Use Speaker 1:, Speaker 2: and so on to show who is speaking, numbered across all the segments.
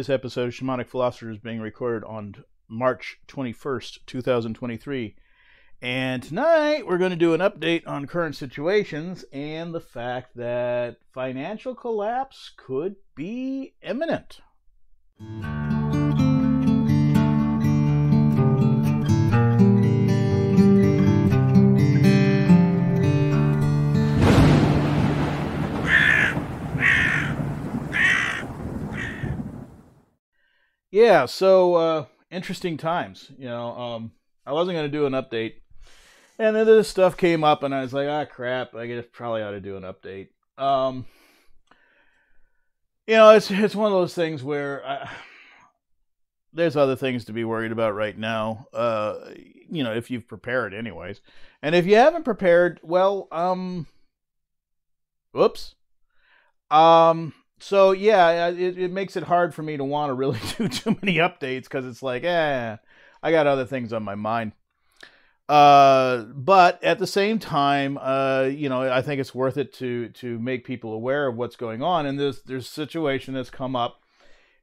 Speaker 1: This episode of Shamanic Philosopher is being recorded on March 21st, 2023. And tonight we're going to do an update on current situations and the fact that financial collapse could be imminent. Yeah, so uh, interesting times. You know, um, I wasn't going to do an update, and then this stuff came up, and I was like, ah, crap. I guess probably ought to do an update. Um, you know, it's it's one of those things where I, there's other things to be worried about right now. Uh, you know, if you've prepared, anyways, and if you haven't prepared, well, um, whoops, um so yeah, it, it makes it hard for me to want to really do too many updates because it's like, eh, I got other things on my mind. Uh, but at the same time, uh, you know, I think it's worth it to to make people aware of what's going on. And there's there's a situation that's come up,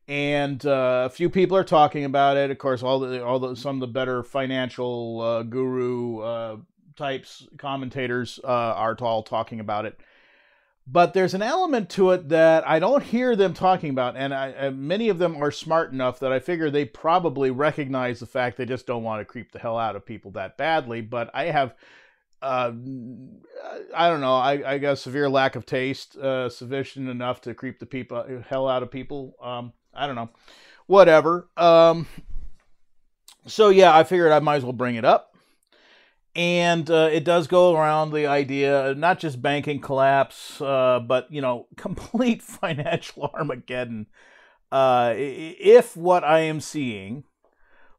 Speaker 1: and uh, a few people are talking about it. Of course, all the all the some of the better financial uh, guru uh, types commentators uh, are all talking about it but there's an element to it that I don't hear them talking about, and I, many of them are smart enough that I figure they probably recognize the fact they just don't want to creep the hell out of people that badly. But I have, uh, I don't know, I, I, got a severe lack of taste, uh, sufficient enough to creep the people hell out of people. Um, I don't know, whatever. Um, so yeah, I figured I might as well bring it up and uh, it does go around the idea not just banking collapse uh, but you know complete financial armageddon. Uh, if what i am seeing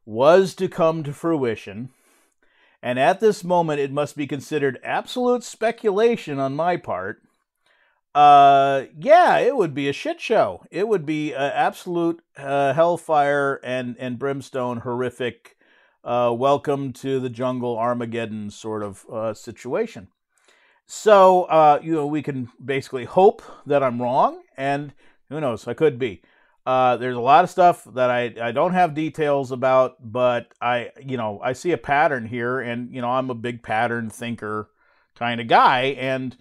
Speaker 1: was to come to fruition and at this moment it must be considered absolute speculation on my part uh yeah it would be a shit show. It would be absolute uh, hellfire and and brimstone horrific uh, welcome to the jungle Armageddon sort of uh, situation. So, uh, you know, we can basically hope that I'm wrong, and who knows, I could be. Uh, there's a lot of stuff that I, I don't have details about, but I, you know, I see a pattern here, and, you know, I'm a big pattern thinker kind of guy, and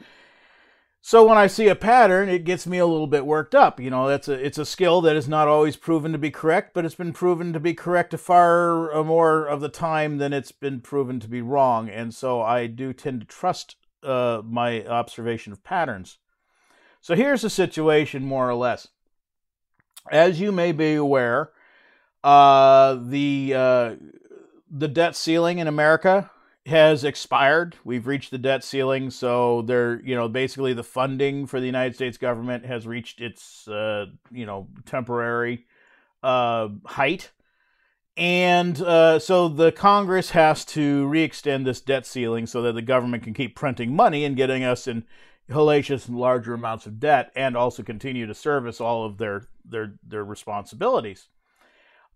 Speaker 1: so when I see a pattern, it gets me a little bit worked up. You know, that's a it's a skill that is not always proven to be correct, but it's been proven to be correct a far uh, more of the time than it's been proven to be wrong. And so I do tend to trust uh, my observation of patterns. So here's the situation, more or less. As you may be aware, uh, the uh, the debt ceiling in America has expired. We've reached the debt ceiling, so they're you know basically the funding for the United States government has reached its uh, you know temporary uh, height, and uh, so the Congress has to re-extend this debt ceiling so that the government can keep printing money and getting us in hellacious and larger amounts of debt, and also continue to service all of their their their responsibilities.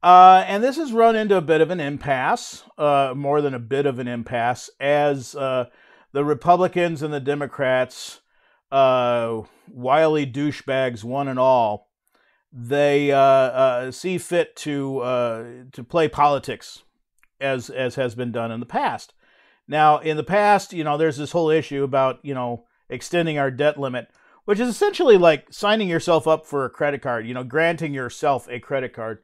Speaker 1: Uh, and this has run into a bit of an impasse, uh, more than a bit of an impasse, as uh, the Republicans and the Democrats, uh, wily douchebags one and all, they uh, uh, see fit to to play politics, as as has been done in the past. Now, in the past, you know, there's this whole issue about you know extending our debt limit, which is essentially like signing yourself up for a credit card. You know, granting yourself a credit card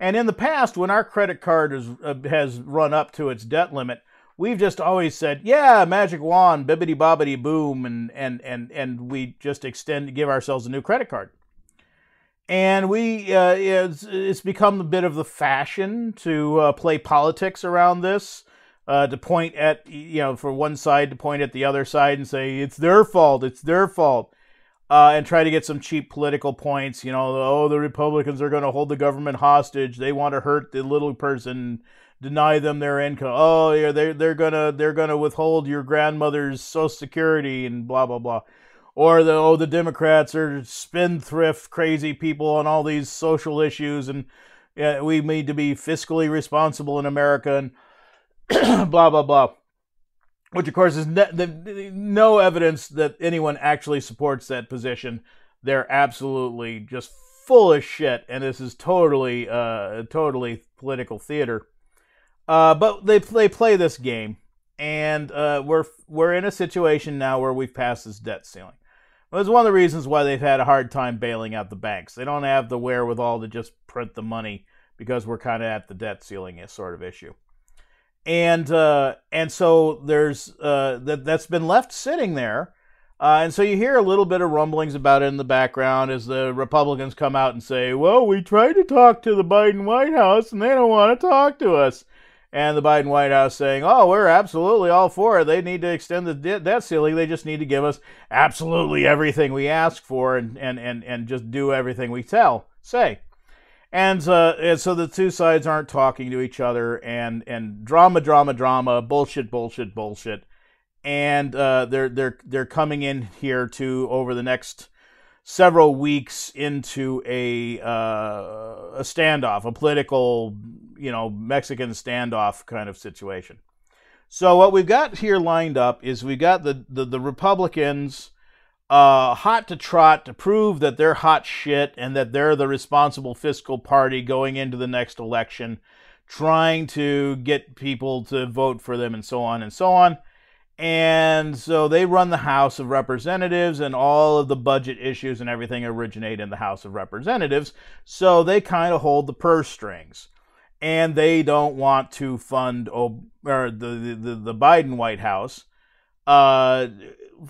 Speaker 1: and in the past, when our credit card is, uh, has run up to its debt limit, we've just always said, "Yeah, magic wand, bibbity bobbity boom," and and and and we just extend, give ourselves a new credit card. And we, uh, it's, it's become a bit of the fashion to uh, play politics around this, uh, to point at, you know, for one side to point at the other side and say it's their fault, it's their fault uh, and try to get some cheap political points. You know, oh, the Republicans are going to hold the government hostage. They want to hurt the little person, deny them their income. Oh, yeah, they they're gonna they're gonna withhold your grandmother's Social Security and blah blah blah. Or the oh, the Democrats are spendthrift, crazy people on all these social issues, and yeah, we need to be fiscally responsible in America and blah blah blah which of course is ne- no evidence that anyone actually supports that position. They're absolutely just full of shit, and this is totally, uh, totally political theater. Uh, but they they play this game, and uh, we're we're in a situation now where we've passed this debt ceiling. Well, it's one of the reasons why they've had a hard time bailing out the banks. They don't have the wherewithal to just print the money because we're kind of at the debt ceiling sort of issue. And uh, and so there's uh, that that's been left sitting there. Uh, and so you hear a little bit of rumblings about it in the background as the Republicans come out and say, "Well, we tried to talk to the Biden White House, and they don't want to talk to us." and the Biden White House saying, "Oh, we're absolutely all for it. They need to extend the debt ceiling. They just need to give us absolutely everything we ask for, and and and and just do everything we tell say." And, uh, and so the two sides aren't talking to each other, and and drama, drama, drama, bullshit, bullshit, bullshit, and uh, they're they're they're coming in here to over the next several weeks into a uh, a standoff, a political, you know, Mexican standoff kind of situation. So what we've got here lined up is we've got the the, the Republicans uh, hot to trot to prove that they're hot shit and that they're the responsible fiscal party going into the next election, trying to get people to vote for them and so on and so on. And so they run the House of Representatives, and all of the budget issues and everything originate in the House of Representatives. So they kind of hold the purse strings. And they don't want to fund or the, the, the Biden White House uh,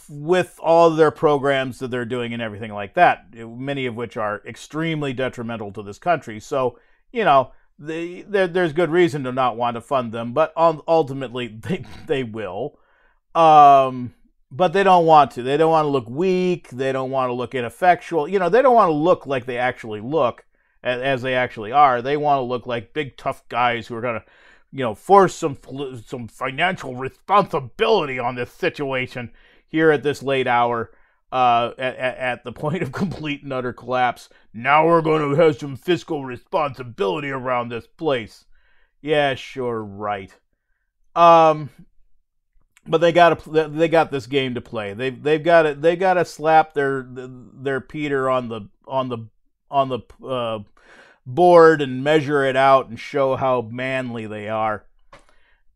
Speaker 1: with all their programs that they're doing and everything like that, many of which are extremely detrimental to this country. So, you know, there's good reason to not want to fund them, but ultimately they, they will. Um, but they don't want to. They don't want to look weak. They don't want to look ineffectual. You know, they don't want to look like they actually look as they actually are. They want to look like big tough guys who are going to, you know, force some some financial responsibility on this situation here at this late hour. Uh, at, at the point of complete and utter collapse. Now we're going to have some fiscal responsibility around this place. Yeah, sure, right. Um, but they got they got this game to play. They've they've got to they got to slap their their Peter on the on the on the uh, board and measure it out and show how manly they are.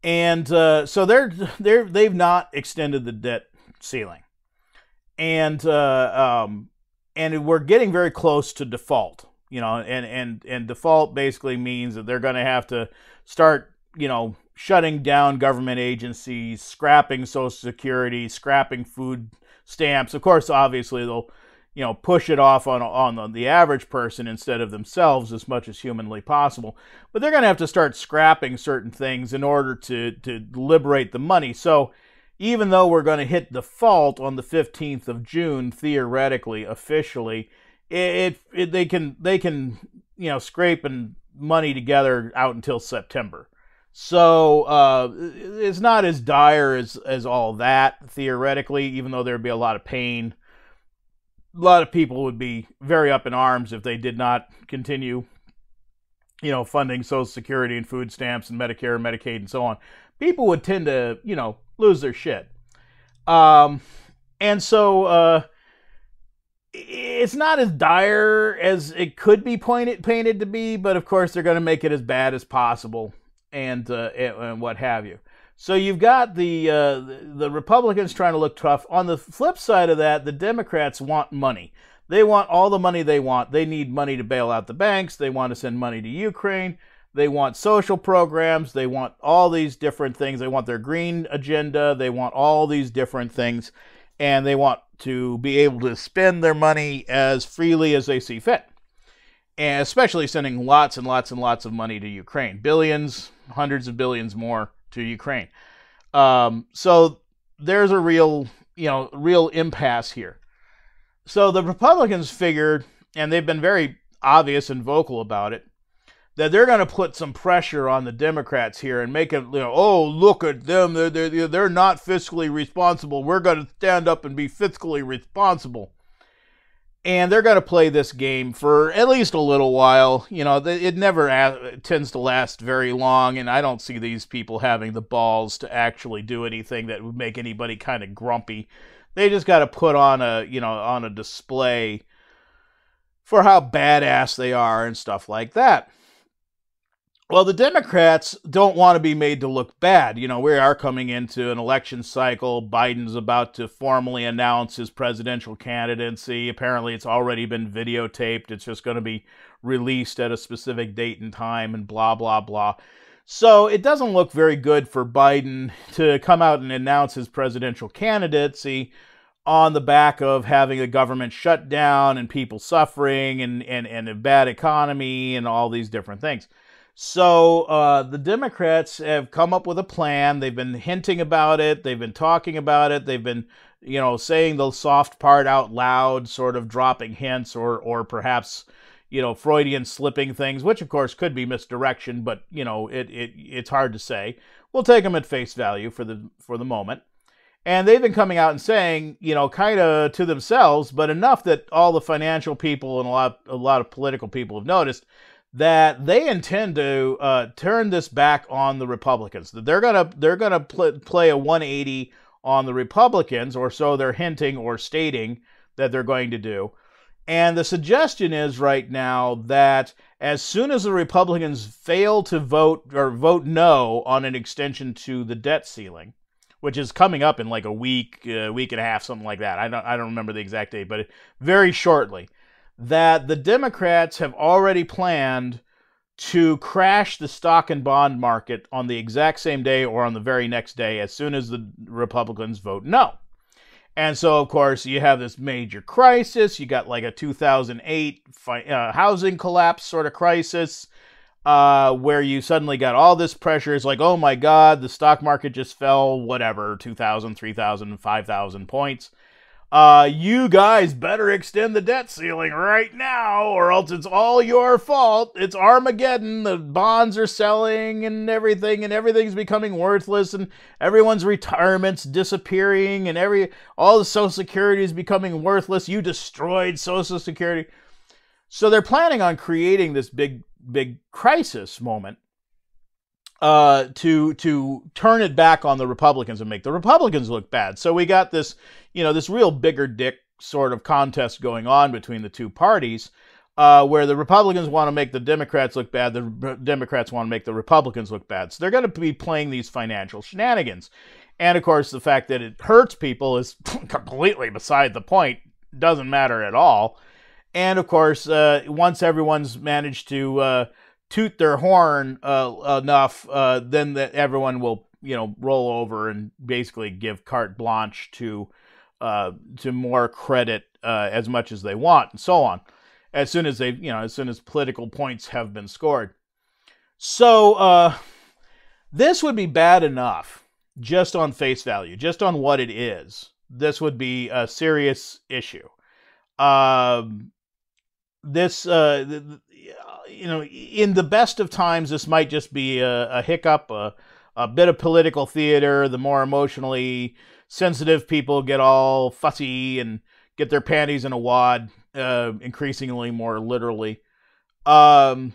Speaker 1: And uh, so they're they're they've not extended the debt ceiling, and uh, um, and we're getting very close to default. You know, and and and default basically means that they're going to have to start you know shutting down government agencies, scrapping Social Security, scrapping food stamps. Of course, obviously they'll you know push it off on on the average person instead of themselves as much as humanly possible. But they're going to have to start scrapping certain things in order to to liberate the money. So even though we're going to hit default on the 15th of June theoretically officially it, it they can they can you know scrape and money together out until September. So uh, it's not as dire as, as all that, theoretically, even though there'd be a lot of pain. A lot of people would be very up in arms if they did not continue, you know, funding Social Security and food stamps and Medicare and Medicaid and so on. People would tend to, you know, lose their shit. Um, and so uh, it's not as dire as it could be pointed, painted to be, but of course they're going to make it as bad as possible and uh, and what have you. So you've got the uh, the Republicans trying to look tough. On the flip side of that, the Democrats want money. They want all the money they want. They need money to bail out the banks. They want to send money to Ukraine. They want social programs. They want all these different things. They want their green agenda. They want all these different things. And they want to be able to spend their money as freely as they see fit and especially sending lots and lots and lots of money to Ukraine, billions, hundreds of billions more to Ukraine. Um, so there's a real, you know, real impasse here. So the Republicans figured, and they've been very obvious and vocal about it, that they're going to put some pressure on the Democrats here and make it, you know, oh, look at them. They're, they're, they're not fiscally responsible. We're going to stand up and be fiscally responsible and they're going to play this game for at least a little while. You know, it never tends to last very long, and I don't see these people having the balls to actually do anything that would make anybody kind of grumpy. They just got to put on a, you know, on a display for how badass they are and stuff like that. Well, the Democrats don't want to be made to look bad. You know, we are coming into an election cycle. Biden's about to formally announce his presidential candidacy. Apparently, it's already been videotaped. It's just going to be released at a specific date and time and blah, blah, blah. So it doesn't look very good for Biden to come out and announce his presidential candidacy on the back of having a government shutdown and people suffering and, and, and a bad economy and all these different things. So uh, the Democrats have come up with a plan. They've been hinting about it. They've been talking about it. They've been, you know, saying the soft part out loud, sort of dropping hints or or perhaps, you know, Freudian slipping things, which of course could be misdirection, but you know, it it it's hard to say. We'll take them at face value for the for the moment. And they've been coming out and saying, you know, kind of to themselves, but enough that all the financial people and a lot a lot of political people have noticed that they intend to uh, turn this back on the Republicans. That they're gonna they're gonna pl- play a 180 on the Republicans, or so they're hinting or stating that they're going to do. And the suggestion is right now that as soon as the Republicans fail to vote or vote no on an extension to the debt ceiling, which is coming up in like a week, a uh, week and a half, something like that. I don't I don't remember the exact date, but very shortly that the Democrats have already planned to crash the stock and bond market on the exact same day or on the very next day as soon as the Republicans vote no. And so, of course, you have this major crisis. You got like a 2008 fi- uh, housing collapse sort of crisis uh, where you suddenly got all this pressure. It's like, oh my God, the stock market just fell, whatever, 2,000, 3,000, 5,000 points uh, you guys better extend the debt ceiling right now, or else it's all your fault. It's Armageddon. The bonds are selling and everything, and everything's becoming worthless, and everyone's retirement's disappearing, and every all the Social Security is becoming worthless. You destroyed Social Security. So they're planning on creating this big, big crisis moment uh, to to turn it back on the Republicans and make the Republicans look bad. So we got this, you know, this real bigger dick sort of contest going on between the two parties, uh, where the Republicans want to make the Democrats look bad, the Democrats want to make the Republicans look bad. So they're going to be playing these financial shenanigans, and of course, the fact that it hurts people is completely beside the point. Doesn't matter at all. And of course, uh, once everyone's managed to uh, toot their horn uh, enough, uh, then that everyone will you know roll over and basically give carte blanche to uh, to more credit uh, as much as they want, and so on. As soon as they you know as soon as political points have been scored, so uh, this would be bad enough just on face value, just on what it is. This would be a serious issue. Um, this uh, you know, in the best of times, this might just be a, a hiccup, a, a bit of political theater. The more emotionally sensitive people get all fussy and get their panties in a wad, uh, increasingly more literally. Um,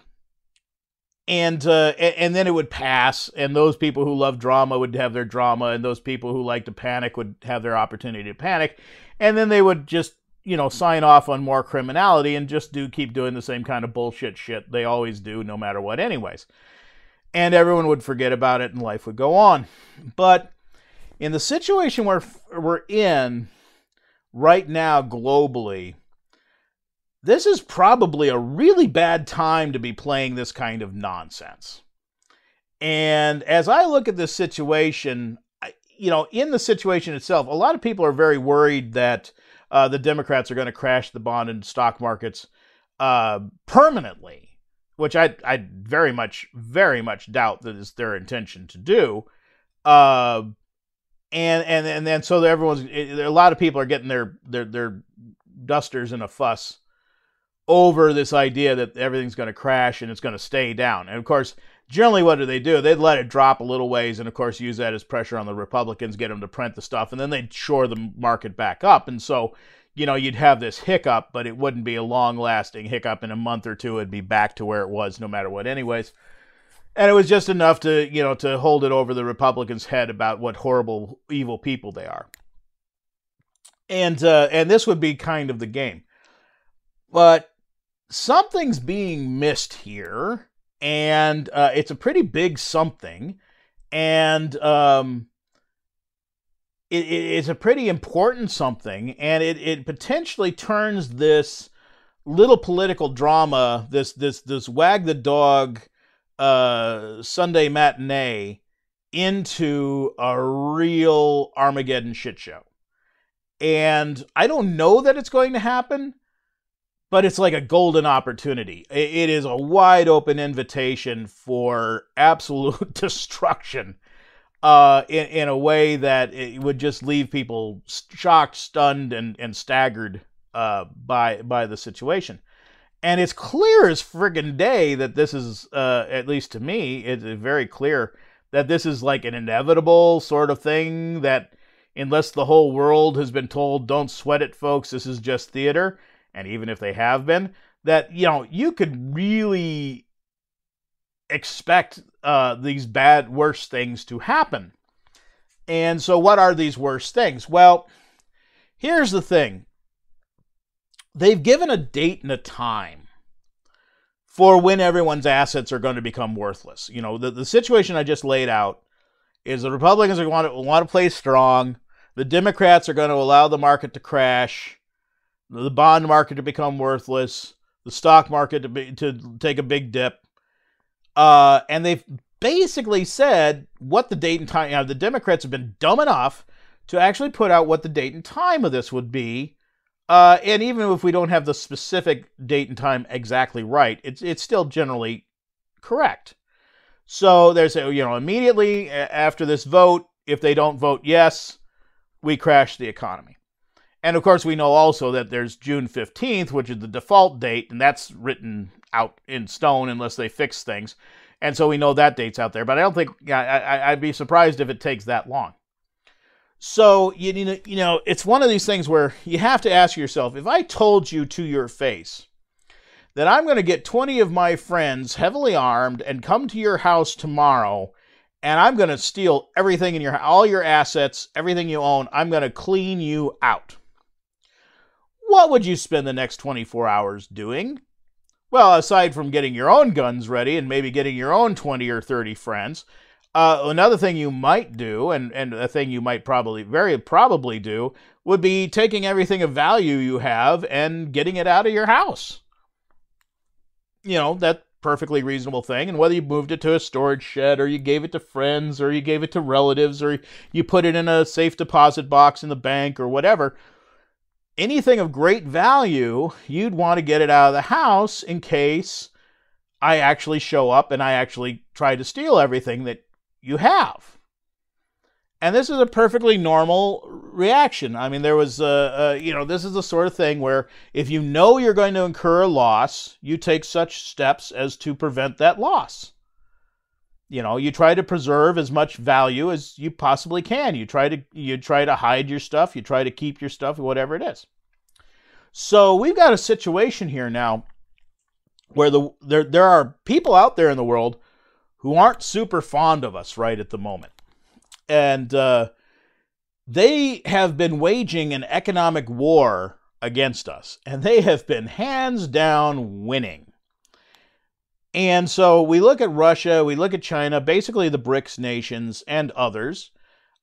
Speaker 1: and uh, and then it would pass, and those people who love drama would have their drama, and those people who like to panic would have their opportunity to panic, and then they would just you know, sign off on more criminality and just do keep doing the same kind of bullshit shit they always do, no matter what, anyways. And everyone would forget about it and life would go on. But in the situation where we're in right now globally, this is probably a really bad time to be playing this kind of nonsense. And as I look at this situation, you know, in the situation itself, a lot of people are very worried that uh, the Democrats are going to crash the bond and stock markets uh, permanently, which I I very much very much doubt that is their intention to do. Uh, and and and then so everyone's a lot of people are getting their their their dusters in a fuss over this idea that everything's going to crash and it's going to stay down. And of course, generally what do they do? They'd let it drop a little ways and of course use that as pressure on the Republicans, get them to print the stuff, and then they'd shore the market back up. And so, you know, you'd have this hiccup, but it wouldn't be a long lasting hiccup in a month or two. It'd be back to where it was no matter what, anyways. And it was just enough to, you know, to hold it over the Republicans' head about what horrible, evil people they are. And uh, and this would be kind of the game. But something's being missed here, and uh, it's a pretty big something, and um, it, it's a pretty important something, and it, it potentially turns this little political drama, this this this wag the dog uh, Sunday matinee, into a real Armageddon shit show. And I don't know that it's going to happen, but it's like a golden opportunity. It is a wide open invitation for absolute destruction uh, in, in a way that it would just leave people shocked, stunned, and, and staggered uh, by by the situation. And it's clear as friggin' day that this is, uh, at least to me, it's very clear that this is like an inevitable sort of thing that unless the whole world has been told, don't sweat it, folks, this is just theater, and even if they have been, that, you know, you could really expect uh, these bad, worse things to happen. And so, what are these worst things? Well, here's the thing they've given a date and a time for when everyone's assets are going to become worthless. You know, the, the situation I just laid out is the Republicans are going to, want to play strong. The Democrats are going to allow the market to crash, the bond market to become worthless, the stock market to be, to take a big dip. Uh, and they've basically said what the date and time. You know, the Democrats have been dumb enough to actually put out what the date and time of this would be. Uh, and even if we don't have the specific date and time exactly right, it's it's still generally correct. So there's a you know immediately after this vote, if they don't vote yes, we crash the economy. And of course, we know also that there's June 15th, which is the default date, and that's written out in stone unless they fix things. And so we know that date's out there. But I don't think, I, would be surprised if it takes that long. So, you, you know, it's one of these things where you have to ask yourself if I told you to your face that I'm going to get 20 of my friends heavily armed and come to your house tomorrow and I'm going to steal everything in your all your assets, everything you own. I'm going to clean you out. What would you spend the next 24 hours doing? Well, aside from getting your own guns ready and maybe getting your own 20 or 30 friends, uh, another thing you might do, and, and a thing you might probably, very probably do, would be taking everything of value you have and getting it out of your house. You know, that perfectly reasonable thing. And whether you moved it to a storage shed or you gave it to friends or you gave it to relatives or you put it in a safe deposit box in the bank or whatever, anything of great value, you'd want to get it out of the house in case I actually show up and I actually try to steal everything that you have. And this is a perfectly normal reaction. I mean, there was, a, a, you know, this is the sort of thing where if you know you're going to incur a loss, you take such steps as to prevent that loss. You know, you try to preserve as much value as you possibly can. You try to you try to hide your stuff. You try to keep your stuff, whatever it is. So we've got a situation here now where the there there are people out there in the world who aren't super fond of us right at the moment and uh, they have been waging an economic war against us, and they have been hands down winning. And so we look at Russia, we look at China, basically the BRICS nations and others,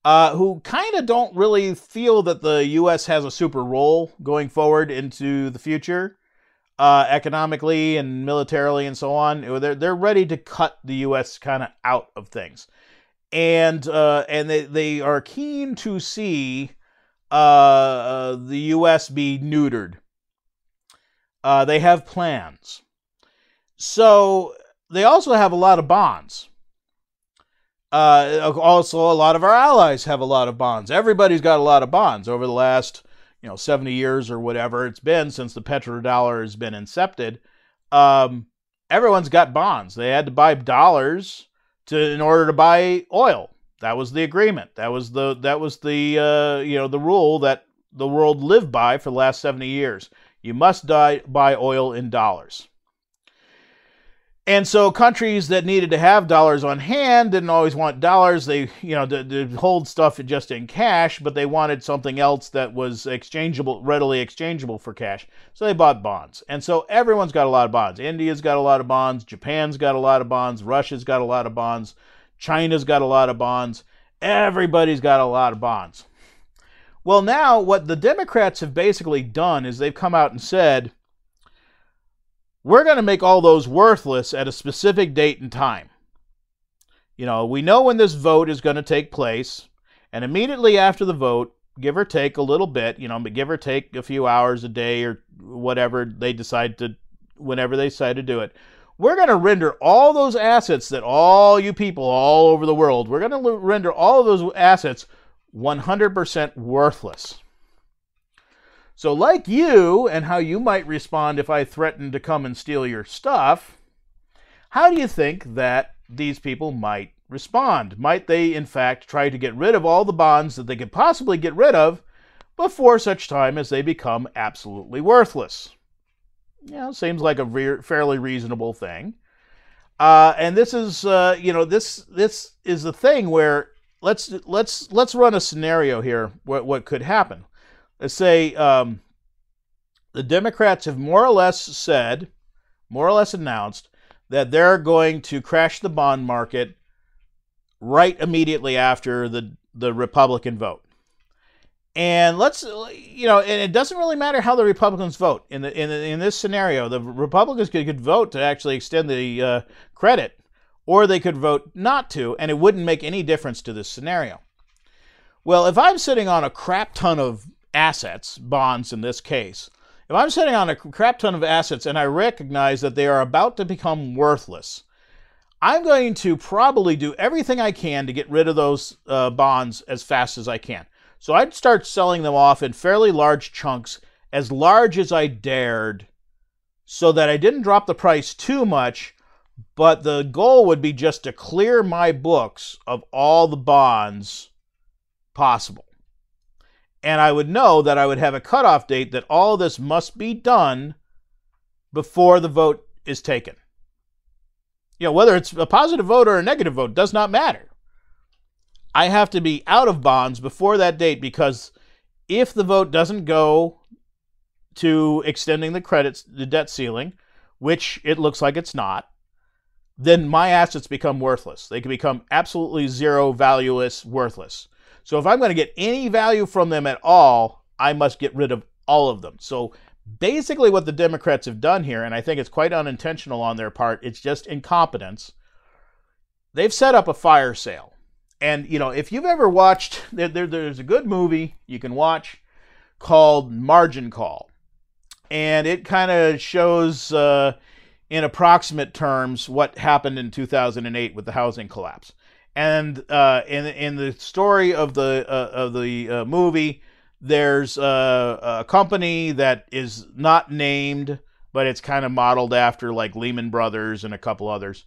Speaker 1: uh, who kind of don't really feel that the U.S. has a super role going forward into the future, uh, economically and militarily and so on. They're, they're ready to cut the U.S. kind of out of things and uh, and they they are keen to see uh, uh the U.S. be neutered. Uh, they have plans, so they also have a lot of bonds. Uh, also, a lot of our allies have a lot of bonds. Everybody's got a lot of bonds over the last, you know, 70 years or whatever it's been since the petrodollar has been incepted. Um, everyone's got bonds. They had to buy dollars to in order to buy oil. That was the agreement. That was the that was the uh, you know the rule that the world lived by for the last 70 years. You must die, buy oil in dollars. And so countries that needed to have dollars on hand didn't always want dollars. They, you know, to, hold stuff just in cash, but they wanted something else that was exchangeable, readily exchangeable for cash. So they bought bonds. And so everyone's got a lot of bonds. India's got a lot of bonds. Japan's got a lot of bonds. Russia's got a lot of bonds. China's got a lot of bonds. Everybody's got a lot of bonds. Well, now what the Democrats have basically done is they've come out and said, we're going to make all those worthless at a specific date and time. You know, we know when this vote is going to take place, and immediately after the vote, give or take a little bit, you know, give or take a few hours a day or whatever they decide to, whenever they decide to do it, we're going to render all those assets that all you people all over the world, we're going to render all of those assets 100% worthless. So, like you, and how you might respond if I threatened to come and steal your stuff, how do you think that these people might respond? Might they, in fact, try to get rid of all the bonds that they could possibly get rid of before such time as they become absolutely worthless? Know, seems like a re- fairly reasonable thing. Uh, and this is, uh, you know, this this is the thing where let's let's let's run a scenario here. What what could happen? Let's say um, the Democrats have more or less said, more or less announced, that they're going to crash the bond market right immediately after the, the Republican vote. And let's, you know, and it doesn't really matter how the Republicans vote in the in, in this scenario. The Republicans could, could vote to actually extend the uh, credit, or they could vote not to, and it wouldn't make any difference to this scenario. Well, if I'm sitting on a crap ton of assets, bonds in this case, if I'm sitting on a crap ton of assets and I recognize that they are about to become worthless, I'm going to probably do everything I can to get rid of those uh, bonds as fast as I can. So I'd start selling them off in fairly large chunks, as large as I dared, so that I didn't drop the price too much. But the goal would be just to clear my books of all the bonds possible and I would know that I would have a cutoff date that all this must be done before the vote is taken. You know, whether it's a positive vote or a negative vote does not matter. I have to be out of bonds before that date because if the vote doesn't go to extending the credits, the debt ceiling, which it looks like it's not, then my assets become worthless. They can become absolutely zero, valueless, worthless. So if I'm going to get any value from them at all, I must get rid of all of them. So basically, what the Democrats have done here, and I think it's quite unintentional on their part, it's just incompetence. They've set up a fire sale. And, you know, if you've ever watched, there, there, there's a good movie you can watch called Margin Call. And it kind of shows, uh, in approximate terms, what happened in 2008 with the housing collapse. And uh, in in the story of the uh, of the uh, movie, there's a, a, company that is not named, but it's kind of modeled after like Lehman Brothers and a couple others.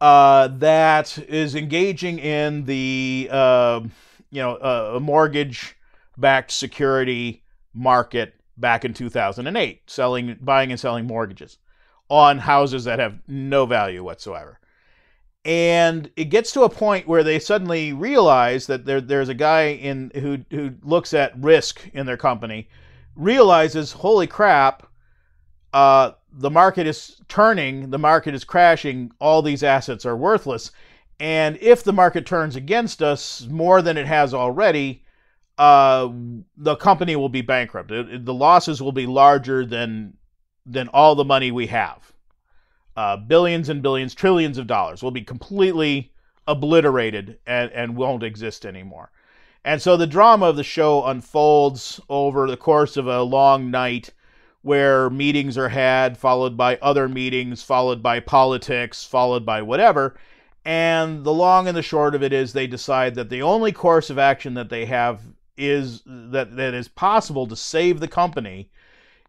Speaker 1: Uh, that is engaging in the uh, you know uh, mortgage-backed security market back in 2008, selling, buying and selling mortgages on houses that have no value whatsoever and it gets to a point where they suddenly realize that there, there's a guy in who who looks at risk in their company, realizes, holy crap, uh, the market is turning, the market is crashing, all these assets are worthless, and if the market turns against us more than it has already, uh, the company will be bankrupt. The losses will be larger than than all the money we have uh, billions and billions, trillions of dollars will be completely obliterated and, and won't exist anymore. And so the drama of the show unfolds over the course of a long night where meetings are had, followed by other meetings, followed by politics, followed by whatever. And the long and the short of it is they decide that the only course of action that they have is that, that is possible to save the company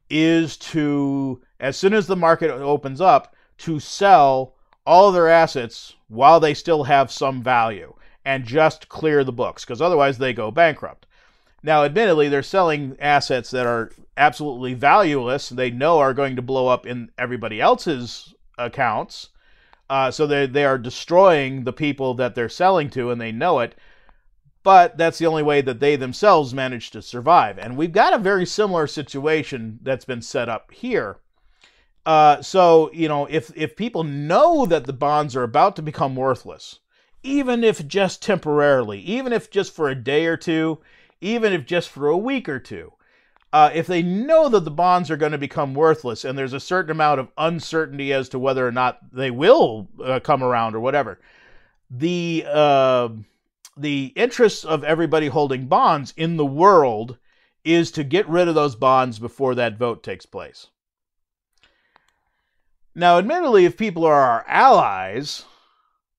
Speaker 1: is to, as soon as the market opens up, to sell all their assets while they still have some value and just clear the books because otherwise they go bankrupt. Now, admittedly, they're selling assets that are absolutely valueless, they know are going to blow up in everybody else's accounts. Uh, so they they are destroying the people that they're selling to, and they know it. But that's the only way that they themselves manage to survive. And we've got a very similar situation that's been set up here. Uh, so you know, if if people know that the bonds are about to become worthless, even if just temporarily, even if just for a day or two, even if just for a week or two, uh, if they know that the bonds are going to become worthless and there's a certain amount of uncertainty as to whether or not they will uh, come around or whatever, the uh, the interest of everybody holding bonds in the world is to get rid of those bonds before that vote takes place. Now, admittedly, if people are our allies,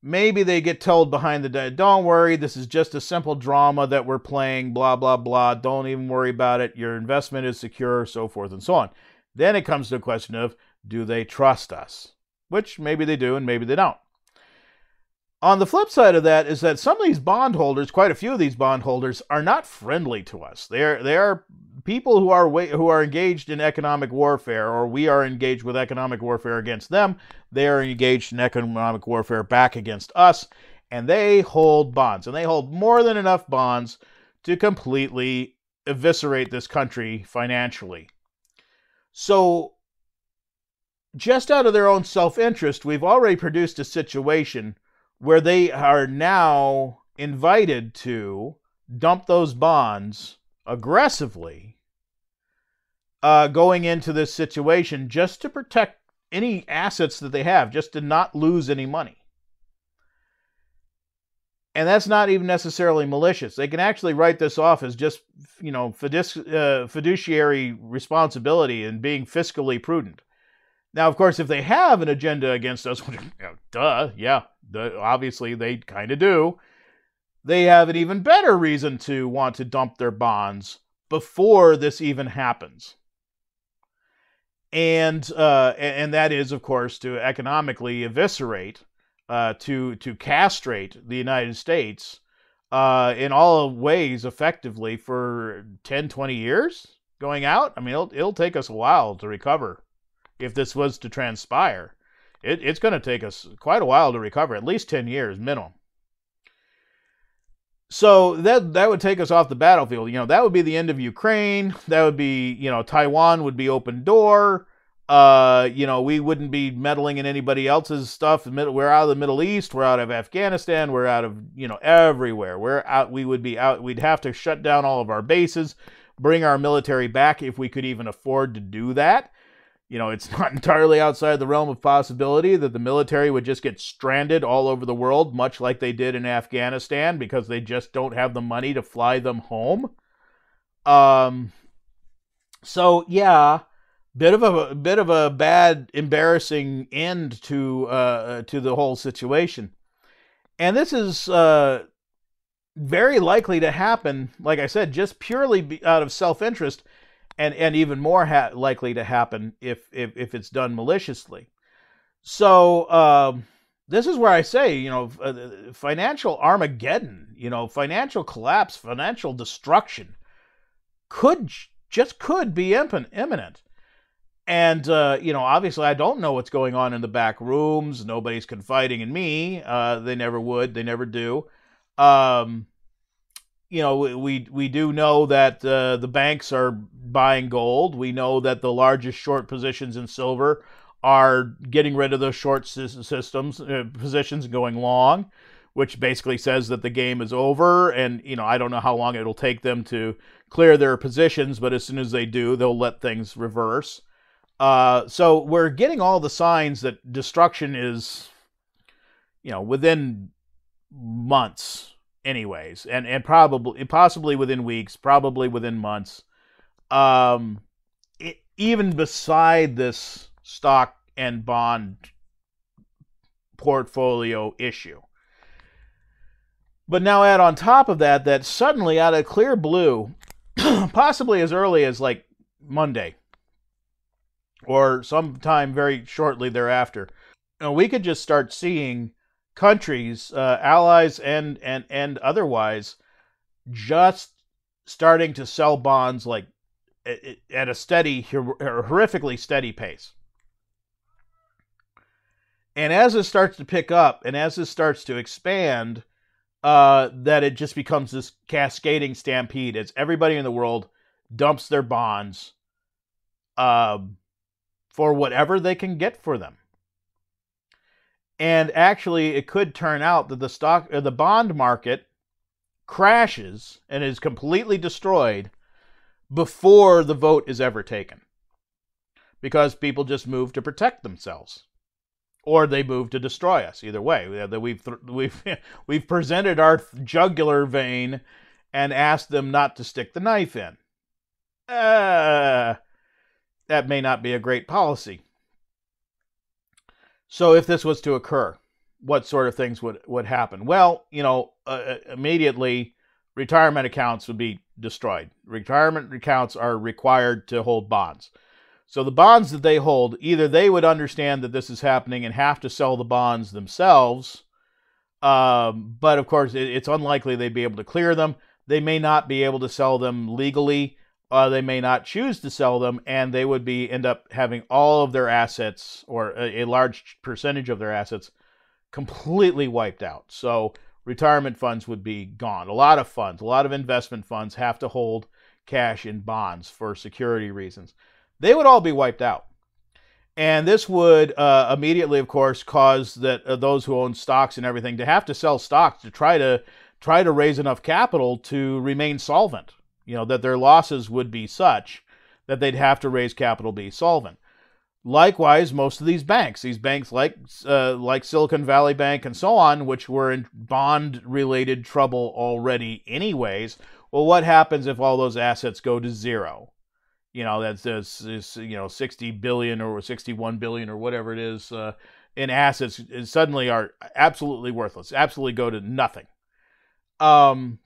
Speaker 1: maybe they get told behind the day, don't worry, this is just a simple drama that we're playing, blah, blah, blah. Don't even worry about it. Your investment is secure, so forth and so on. Then it comes to a question of do they trust us? Which maybe they do and maybe they don't. On the flip side of that is that some of these bondholders, quite a few of these bondholders, are not friendly to us. They are they are people who are who are engaged in economic warfare, or we are engaged with economic warfare against them. They are engaged in economic warfare back against us, and they hold bonds, and they hold more than enough bonds to completely eviscerate this country financially. So, just out of their own self interest, we've already produced a situation where they are now invited to dump those bonds aggressively uh, going into this situation just to protect any assets that they have, just to not lose any money. And that's not even necessarily malicious. They can actually write this off as just, you know, uh, fiduciary responsibility and being fiscally prudent. Now, of course, if they have an agenda against us, duh, yeah, obviously they kind of do, they have an even better reason to want to dump their bonds before this even happens. And uh, and that is, of course, to economically eviscerate, uh, to to castrate the United States uh, in all ways effectively for 10, 20 years going out. I mean, it'll, it'll take us a while to recover if this was to transpire. It, it's going to take us quite a while to recover, at least 10 years minimum. So that that would take us off the battlefield. You know, that would be the end of Ukraine. That would be, you know, Taiwan would be open door. Uh, you know, we wouldn't be meddling in anybody else's stuff. We're out of the Middle East. We're out of Afghanistan. We're out of, you know, everywhere. We're out. We would be out. We'd have to shut down all of our bases, bring our military back if we could even afford to do that you know, it's not entirely outside the realm of possibility that the military would just get stranded all over the world, much like they did in Afghanistan, because they just don't have the money to fly them home. Um, so yeah, bit of a bit of a bad, embarrassing end to uh, to the whole situation, and this is uh, very likely to happen. Like I said, just purely out of self interest and and even more ha- likely to happen if if if it's done maliciously. So um, this is where I say, you know, uh, financial Armageddon, you know, financial collapse, financial destruction could just could be imminent. And uh, you know, obviously, I don't know what's going on in the back rooms. Nobody's confiding in me. Uh, they never would. They never do. Um, you know, we we do know that uh, the banks are buying gold. We know that the largest short positions in silver are getting rid of those short systems uh, positions going long, which basically says that the game is over. And you know, I don't know how long it'll take them to clear their positions, but as soon as they do, they'll let things reverse. Uh, so we're getting all the signs that destruction is, you know, within months anyways, and and probably possibly within weeks, probably within months. Um, it, even beside this stock and bond portfolio issue. But now add on top of that that suddenly out of clear blue, possibly as early as like Monday or sometime very shortly thereafter, we could just start seeing countries, uh, allies and and and otherwise, just starting to sell bonds like at a steady, horrifically steady pace. And as it starts to pick up and as it starts to expand, uh, that it just becomes this cascading stampede as everybody in the world dumps their bonds um, for whatever they can get for them. And actually, it could turn out that the stock, or the bond market, crashes and is completely destroyed before the vote is ever taken, because people just move to protect themselves or they move to destroy us. Either way, we've we've we've presented our jugular vein and asked them not to stick the knife in. Uh, that may not be a great policy. So, if this was to occur, what sort of things would would happen? Well, you know, uh, uh immediately retirement accounts would be destroyed. Retirement accounts are required to hold bonds. So the bonds that they hold, either they would understand that this is happening and have to sell the bonds themselves, um, but of course it, it's unlikely they'd be able to clear them. They may not be able to sell them legally. Uh, they may not choose to sell them, and they would be end up having all of their assets or a, a large percentage of their assets completely wiped out. So retirement funds would be gone. A lot of funds, a lot of investment funds have to hold cash in bonds for security reasons they would all be wiped out. And this would uh, immediately, of course, cause that uh, those who own stocks and everything to have to sell stocks to try to try to raise enough capital to remain solvent. You know that their losses would be such that they'd have to raise capital be solvent. Likewise, most of these banks, these banks like uh, like Silicon Valley Bank and so on, which were in bond-related trouble already, anyways. Well, what happens if all those assets go to zero? you know that's this, you know 60 billion or 61 billion or whatever it is uh, in assets suddenly are absolutely worthless absolutely go to nothing um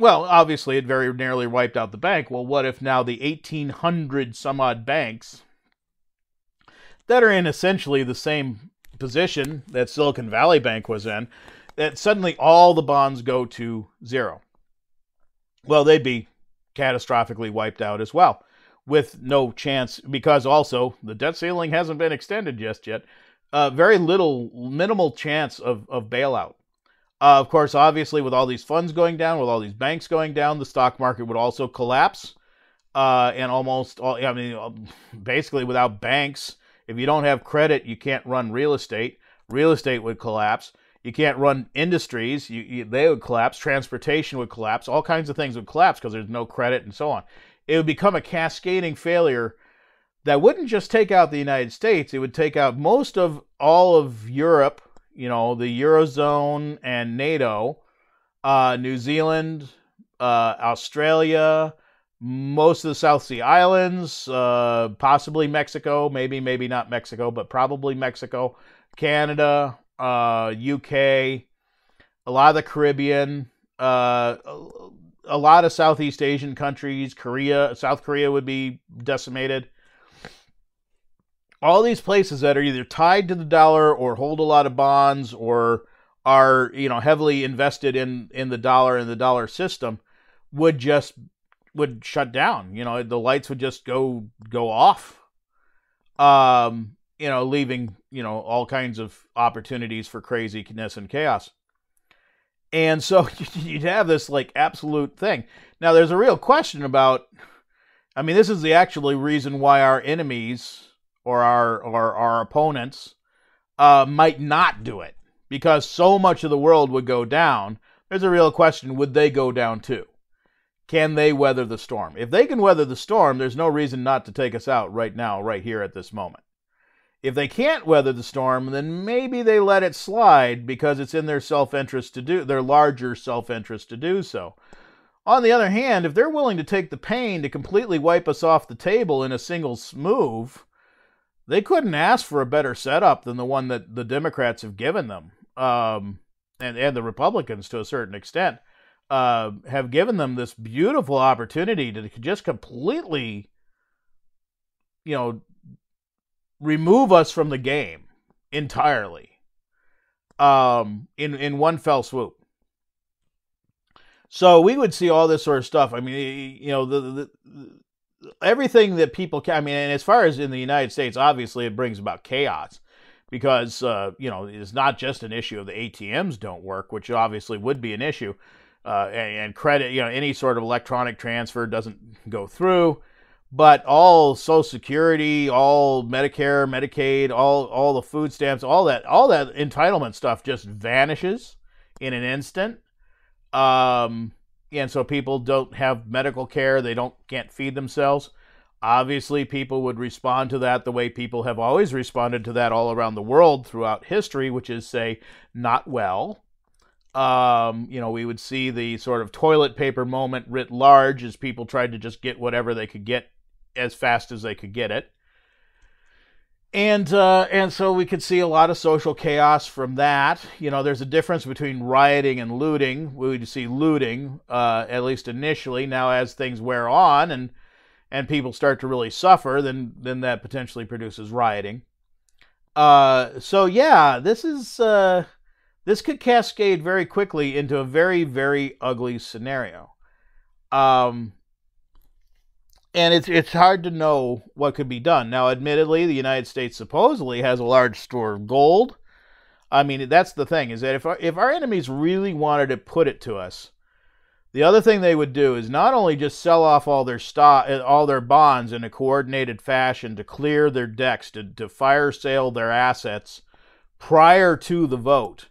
Speaker 1: well obviously it very nearly wiped out the bank well what if now the 1800 some odd banks that are in essentially the same position that silicon valley bank was in that suddenly all the bonds go to zero well they'd be catastrophically wiped out as well, with no chance, because also the debt ceiling hasn't been extended just yet. Uh, very little, minimal chance of, of bailout. Uh, of course, obviously, with all these funds going down, with all these banks going down, the stock market would also collapse. Uh, and almost all, I mean, um, basically, without banks, if you don't have credit, you can't run real estate. Real estate would collapse. You can't run industries; you, you, they would collapse. Transportation would collapse. All kinds of things would collapse because there's no credit and so on. It would become a cascading failure that wouldn't just take out the United States; it would take out most of all of Europe. You know, the eurozone and NATO, uh, New Zealand, uh, Australia, most of the South Sea Islands, uh, possibly Mexico, maybe, maybe not Mexico, but probably Mexico, Canada, uh, UK, a lot of the Caribbean, uh, a lot of Southeast Asian countries, Korea, South Korea would be decimated. All these places that are either tied to the dollar or hold a lot of bonds or are you know heavily invested in in the dollar and the dollar system would just would shut down. You know, the lights would just go go off. Um, you know, leaving, you know, all kinds of opportunities for craziness and chaos. And so you'd have this like absolute thing. Now, there's a real question about. I mean, this is the actually reason why our enemies or our or our opponents uh, might not do it because so much of the world would go down. There's a real question: Would they go down too? Can they weather the storm? If they can weather the storm, there's no reason not to take us out right now, right here at this moment. If they can't weather the storm, then maybe they let it slide because it's in their self-interest to do their larger self-interest to do so. On the other hand, if they're willing to take the pain to completely wipe us off the table in a single move, they couldn't ask for a better setup than the one that the Democrats have given them, um, and and the Republicans to a certain extent uh, have given them this beautiful opportunity to just completely, you know, remove us from the game entirely um, in in one fell swoop. So we would see all this sort of stuff. I mean, you know, the, the, the everything that people. I mean, and as far as in the United States, obviously it brings about chaos. because uh, you know it's not just an issue of the ATMs don't work, which obviously would be an issue, uh, and, and, credit you know any sort of electronic transfer doesn't go through, but all Social Security, all Medicare, Medicaid, all all the food stamps, all that all that entitlement stuff just vanishes in an instant. Um, and so people don't have medical care, they don't can't feed themselves. Obviously, people would respond to that the way people have always responded to that all around the world throughout history, which is say, not well. Um, you know, we would see the sort of toilet paper moment writ large as people tried to just get whatever they could get as fast as they could get it. And uh, and so we could see a lot of social chaos from that. You know, there's a difference between rioting and looting. We would see looting, uh, at least initially. Now, as things wear on and and people start to really suffer, then then that potentially produces rioting. Uh, so yeah, this is uh, this could cascade very quickly into a very very ugly scenario. Um, and it's it's hard to know what could be done. Now, admittedly, the United States supposedly has a large store of gold. I mean, that's the thing is that if our, if our enemies really wanted to put it to us, the other thing they would do is not only just sell off all their stock, all their bonds in a coordinated fashion to clear their decks, to, to fire sale their assets prior to the vote.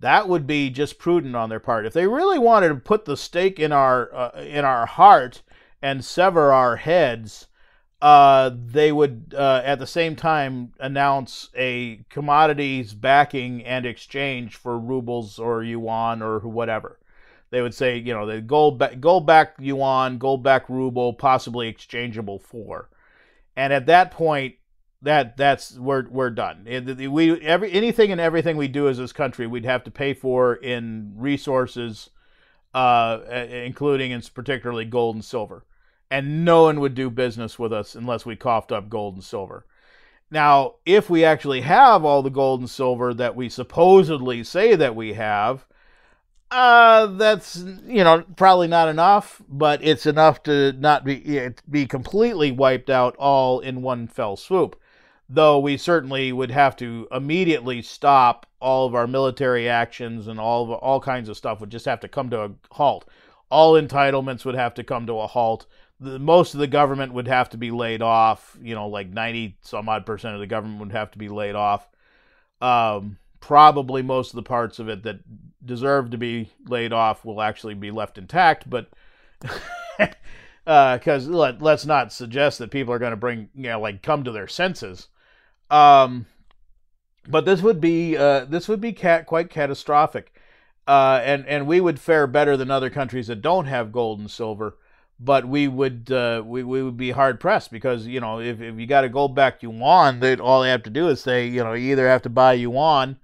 Speaker 1: That would be just prudent on their part. If they really wanted to put the stake in our uh, in our heart and sever our heads, uh, they would uh, at the same time announce a commodities backing and exchange for rubles or yuan or whatever they would say, you know, the gold back, gold back yuan, gold back ruble, possibly exchangeable for. And at that point, that that's we're we're done. We every anything and everything we do as this country, we'd have to pay for in resources, uh, including and particularly gold and silver. And no one would do business with us unless we coughed up gold and silver. Now, if we actually have all the gold and silver that we supposedly say that we have, uh, that's you know probably not enough, but it's enough to not be be completely wiped out all in one fell swoop. Though we certainly would have to immediately stop all of our military actions and all of, all kinds of stuff would just have to come to a halt. All entitlements would have to come to a halt. The, most of the government would have to be laid off. You know, like ninety some odd percent of the government would have to be laid off. Um, probably most of the parts of it that deserve to be laid off will actually be left intact, but because uh, let, us not suggest that people are going to bring, you know, like come to their senses. Um, but this would be uh, this would be cat, quite catastrophic, uh, and and we would fare better than other countries that don't have gold and silver. But we would uh, we, we would be hard pressed because you know if, if you got a gold backed yuan, they all they have to do is say you know you either have to buy yuan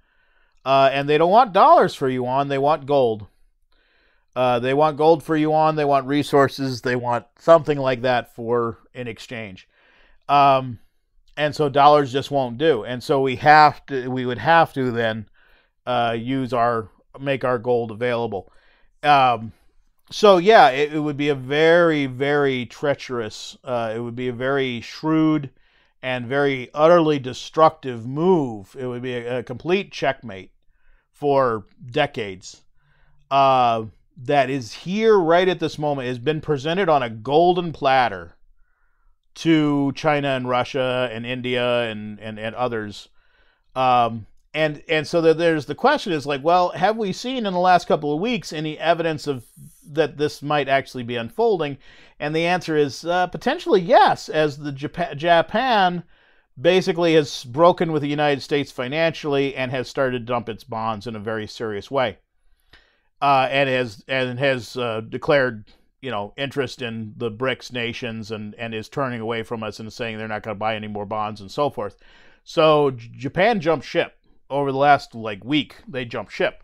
Speaker 1: uh, and they don't want dollars for yuan, they want gold. Uh, they want gold for yuan, they want resources, they want something like that for in exchange. Um, and so dollars just won't do. And so we have to, we would have to then uh, use our, make our gold available. Um, so yeah, it, it, would be a very, very treacherous, uh, it would be a very shrewd and very utterly destructive move. It would be a, a complete checkmate for decades. Uh, that is here right at this moment has been presented on a golden platter to China and Russia and India and and, and others. Um, and and so there's the question is like, well, have we seen in the last couple of weeks any evidence of that this might actually be unfolding? And the answer is uh, potentially yes, as the Japan, Japan basically has broken with the United States financially and has started to dump its bonds in a very serious way, uh, and has and has uh, declared you know interest in the BRICS nations and and is turning away from us and saying they're not going to buy any more bonds and so forth. So Japan jumped ship over the last like week. They jumped ship.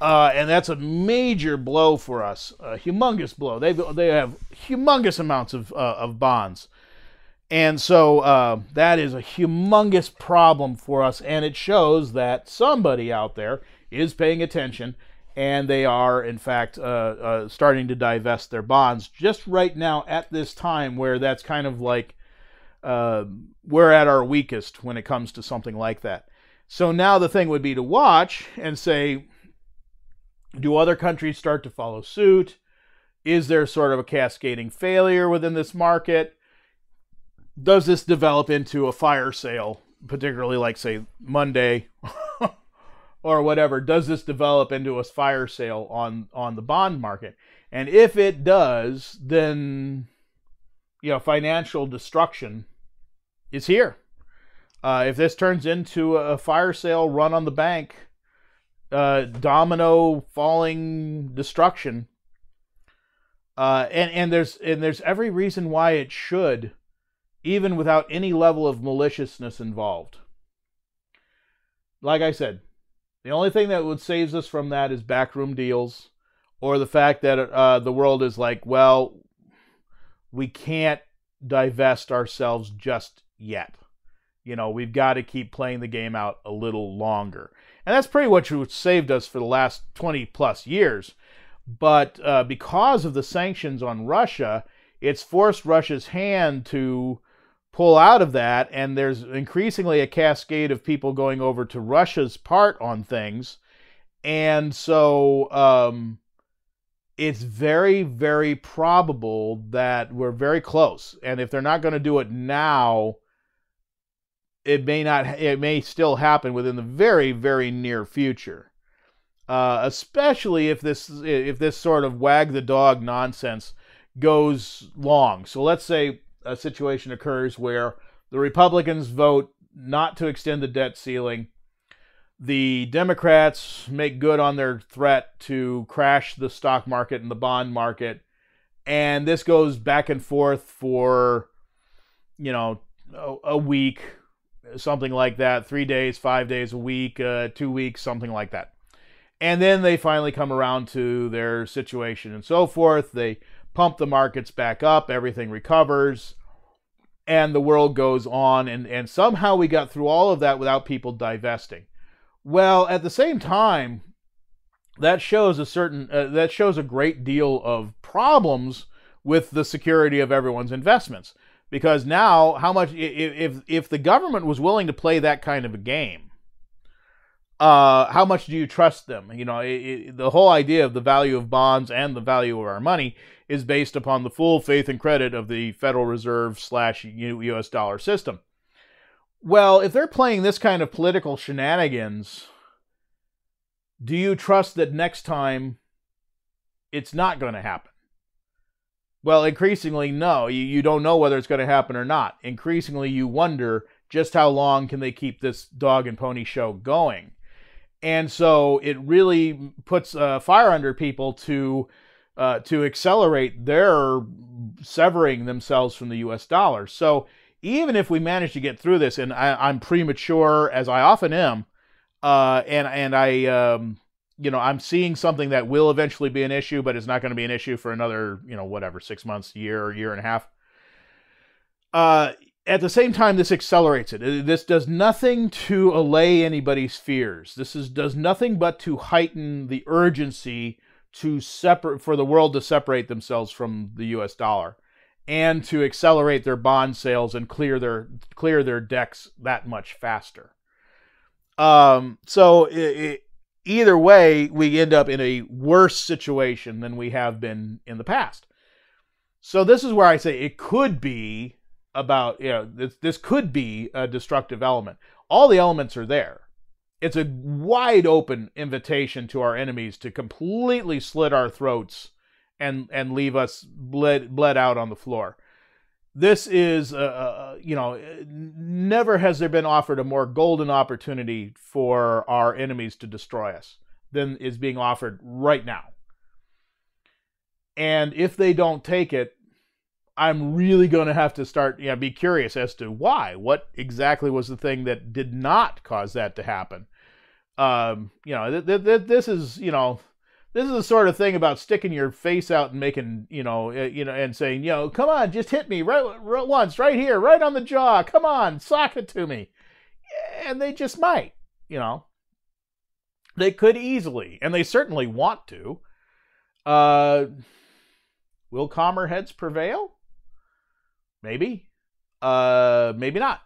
Speaker 1: Uh, and that's a major blow for us, a humongous blow. They they have humongous amounts of uh, of bonds, and so uh, that is a humongous problem for us, and it shows that somebody out there is paying attention, and they are in fact uh, uh, starting to divest their bonds just right now at this time, where that's kind of like uh, we're at our weakest when it comes to something like that. So now the thing would be to watch and say, do other countries start to follow suit? Is there sort of a cascading failure within this market? Does this develop into a fire sale, particularly like, say, Monday or whatever? Does this develop into a fire sale on, on the bond market? And if it does, then, you know, financial destruction is here. Uh, if this turns into a fire sale run on the bank, uh, domino falling destruction, uh, and and there's and there's every reason why it should, even without any level of maliciousness involved. Like I said, the only thing that would saves us from that is backroom deals, or the fact that uh, the world is like, well, we can't divest ourselves just yet. You know, we've got to keep playing the game out a little longer. And that's pretty much what saved us for the last 20 plus years. But uh, because of the sanctions on Russia, it's forced Russia's hand to pull out of that. And there's increasingly a cascade of people going over to Russia's part on things. And so um, it's very, very probable that we're very close. And if they're not going to do it now, it may not it may still happen within the very very near future. Uh, especially if this if this sort of wag the dog nonsense goes long. So let's say a situation occurs where the republicans vote not to extend the debt ceiling. The democrats make good on their threat to crash the stock market and the bond market. And this goes back and forth for you know a, a week something like that, three days, five days a week, uh, two weeks, something like that. And then they finally come around to their situation and so forth. They pump the markets back up, everything recovers, and the world goes on. And, and somehow we got through all of that without people divesting. Well, at the same time, that shows a certain uh, that shows a great deal of problems with the security of everyone's investments because now how much if if the government was willing to play that kind of a game uh how much do you trust them? You know it, it, the whole idea of the value of bonds and the value of our money is based upon the full faith and credit of the federal reserve slash us dollar system. Well if they're playing this kind of political shenanigans do you trust that next time it's not going to happen well, increasingly, no. You, you don't know whether it's going to happen or not. Increasingly, you wonder just how long can they keep this dog and pony show going. And so it really puts fire under people to uh, to accelerate their severing themselves from the U.S. dollar. So even if we manage to get through this, and I, am premature as I often am, uh, and and I um, you know, I'm seeing something that will eventually be an issue, but it's not going to be an issue for another, you know, whatever, six months, year, year and a half. Uh, at the same time, this accelerates it. This does nothing to allay anybody's fears. This is does nothing but to heighten the urgency to separate for the world to separate themselves from the U.S. dollar, and to accelerate their bond sales and clear their clear their decks that much faster. Um, so it, it either way, we end up in a worse situation than we have been in the past. So this is where I say it could be about, you know, this, this could be a destructive element. All the elements are there. It's a wide open invitation to our enemies to completely slit our throats and and leave us bled bled out on the floor this is uh, uh, you know never has there been offered a more golden opportunity for our enemies to destroy us than is being offered right now. And if they don't take it i'm really going to have to start you know, be curious as to why. What exactly was the thing that did not cause that to happen? Um, you know th- th- this is you know this is the sort of thing about sticking your face out and making, you know, uh, you know, and saying, you know, come on, just hit me right, right once, right here, right on the jaw. Come on, sock it to me. And they just might, you know. They could easily, and they certainly want to. Uh, will calmer heads prevail? Maybe. Uh, maybe not.